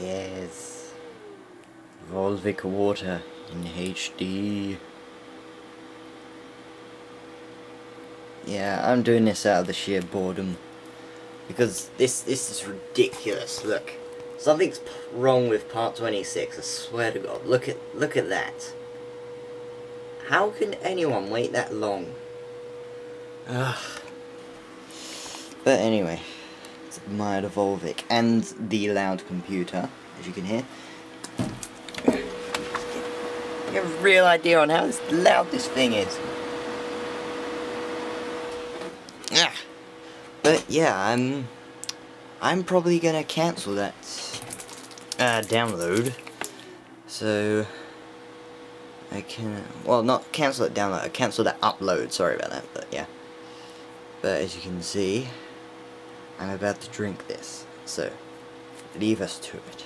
Yes. Volvic water in HD. Yeah, I'm doing this out of the sheer boredom. Because this this is ridiculous. Look. Something's wrong with part 26, I swear to god. Look at look at that. How can anyone wait that long? Ugh. But anyway, my Volvic and the loud computer, as you can hear. You have a real idea on how loud this thing is. Yeah. But yeah, I'm I'm probably gonna cancel that uh, download. So I can well not cancel it download, I cancel that upload, sorry about that, but yeah. But as you can see, I'm about to drink this. So leave us to it.